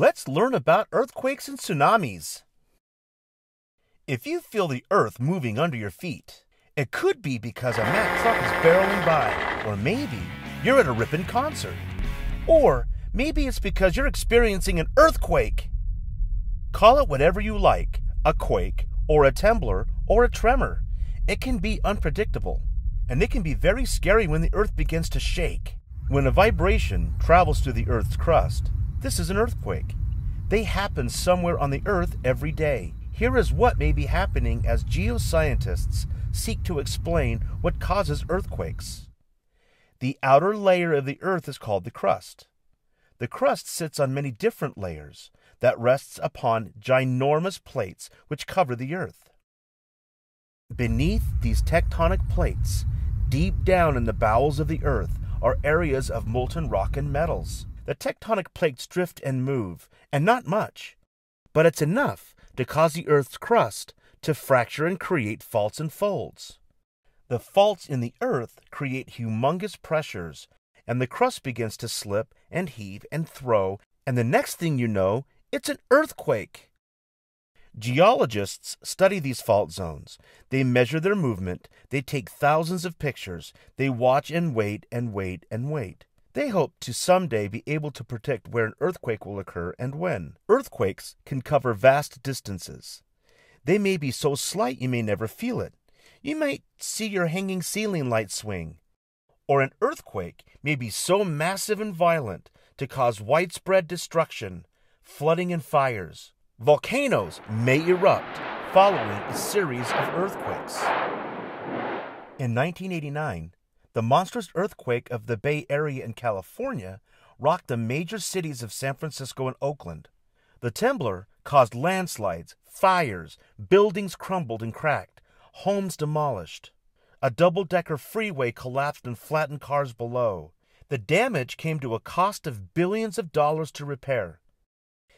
Let's learn about earthquakes and tsunamis. If you feel the earth moving under your feet, it could be because a Mack truck is barreling by, or maybe you're at a ripping concert. Or maybe it's because you're experiencing an earthquake. Call it whatever you like a quake, or a temblor, or a tremor. It can be unpredictable, and it can be very scary when the earth begins to shake. When a vibration travels through the earth's crust, this is an earthquake. They happen somewhere on the earth every day. Here is what may be happening as geoscientists seek to explain what causes earthquakes. The outer layer of the earth is called the crust. The crust sits on many different layers that rests upon ginormous plates which cover the earth. Beneath these tectonic plates, deep down in the bowels of the earth, are areas of molten rock and metals. The tectonic plates drift and move, and not much, but it's enough to cause the earth's crust to fracture and create faults and folds. The faults in the earth create humongous pressures, and the crust begins to slip and heave and throw, and the next thing you know, it's an earthquake. Geologists study these fault zones. They measure their movement, they take thousands of pictures, they watch and wait and wait and wait. They hope to someday be able to predict where an earthquake will occur and when. Earthquakes can cover vast distances. They may be so slight you may never feel it. You might see your hanging ceiling light swing. Or an earthquake may be so massive and violent to cause widespread destruction, flooding and fires. Volcanoes may erupt following a series of earthquakes. In 1989, the monstrous earthquake of the Bay Area in California rocked the major cities of San Francisco and Oakland. The temblor caused landslides, fires, buildings crumbled and cracked, homes demolished. A double decker freeway collapsed and flattened cars below. The damage came to a cost of billions of dollars to repair.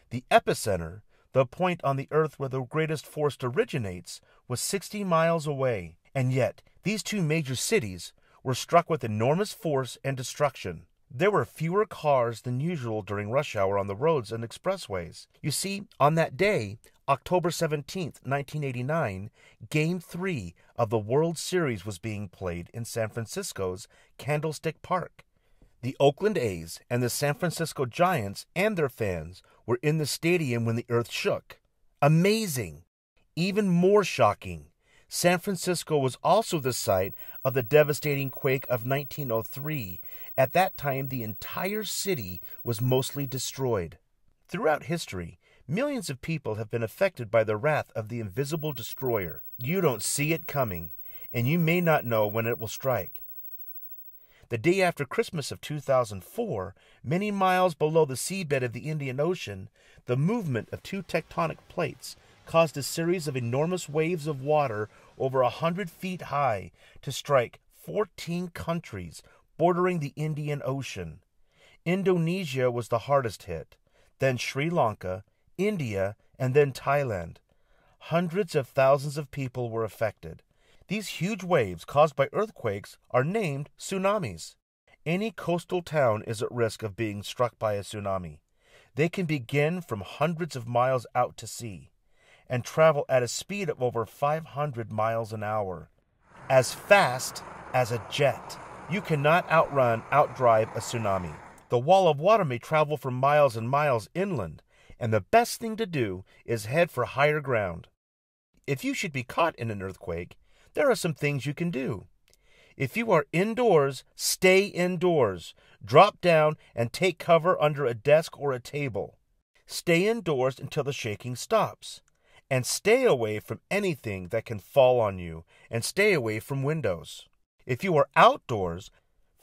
The epicenter, the point on the earth where the greatest force originates, was 60 miles away, and yet these two major cities were struck with enormous force and destruction. There were fewer cars than usual during rush hour on the roads and expressways. You see, on that day, October 17, 1989, Game 3 of the World Series was being played in San Francisco's Candlestick Park. The Oakland A's and the San Francisco Giants and their fans were in the stadium when the earth shook. Amazing! Even more shocking, San Francisco was also the site of the devastating quake of 1903. At that time, the entire city was mostly destroyed. Throughout history, millions of people have been affected by the wrath of the invisible destroyer. You don't see it coming, and you may not know when it will strike. The day after Christmas of 2004, many miles below the seabed of the Indian Ocean, the movement of two tectonic plates caused a series of enormous waves of water over a hundred feet high to strike 14 countries bordering the Indian Ocean. Indonesia was the hardest hit, then Sri Lanka, India, and then Thailand. Hundreds of thousands of people were affected. These huge waves caused by earthquakes are named tsunamis. Any coastal town is at risk of being struck by a tsunami. They can begin from hundreds of miles out to sea and travel at a speed of over 500 miles an hour. As fast as a jet. You cannot outrun, outdrive a tsunami. The wall of water may travel for miles and miles inland, and the best thing to do is head for higher ground. If you should be caught in an earthquake, there are some things you can do. If you are indoors, stay indoors. Drop down and take cover under a desk or a table. Stay indoors until the shaking stops and stay away from anything that can fall on you, and stay away from windows. If you are outdoors,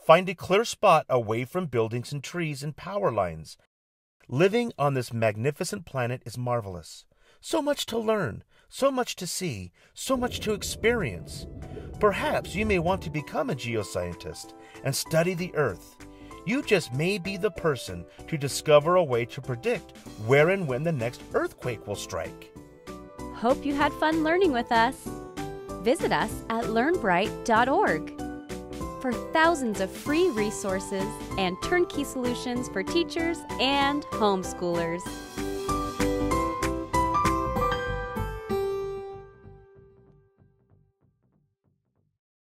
find a clear spot away from buildings and trees and power lines. Living on this magnificent planet is marvelous. So much to learn, so much to see, so much to experience. Perhaps you may want to become a geoscientist and study the Earth. You just may be the person to discover a way to predict where and when the next earthquake will strike. Hope you had fun learning with us. Visit us at learnbright.org. for thousands of free resources and turnkey solutions for teachers and homeschoolers.